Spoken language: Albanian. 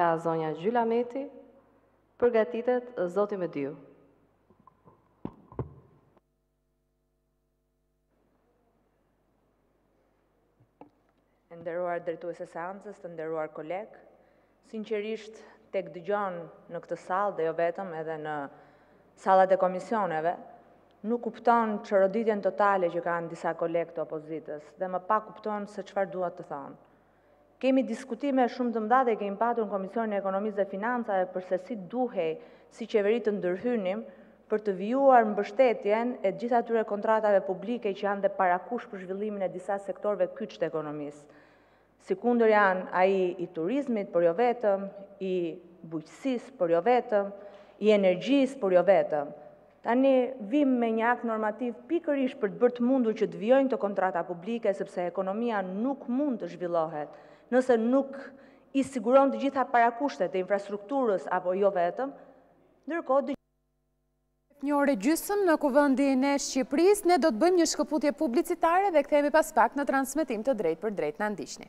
Ka zonja Gjylameti, përgatitet zoti Mediu. E nderuar drejtuese e seancës, të nderuar kolegë, sinqerisht tek dëgjon në këtë sallë dhe jo vetëm edhe në sallat e komisioneve, nuk kupton çoroditjen totale që kanë disa kolegë të opozitës dhe më pak kupton se çfarë duan të thonë. Kemi diskutime shumë të mëdha dhe kemi patur në Komisionin e Ekonomisë dhe Financave për se si duhej si qeveri të ndërhynim për të vijuar mbështetjen e gjithë atyre kontratave publike që janë dhe parakusht për zhvillimin e disa sektorëve kyç të ekonomisë. Sikundër janë ai i turizmit, por jo vetëm, i bujqësisë, por jo vetëm, i energjisë, por jo vetëm. Tani vijmë me një akt normativ pikërisht për të bërë të mundur që të vijojnë këto kontrata publike, sepse ekonomia nuk mund të zhvillohet nëse nuk i siguron të gjitha parakushtet e infrastrukturës apo jo vetëm, ndërkohë dëgjohet. Një orë e gjysmë në Kuvendin e Shqipërisë, ne do të bëjmë një shkëputje publicitare dhe kthehemi pas pak në transmetim të drejtpërdrejtë. Na ndiqni.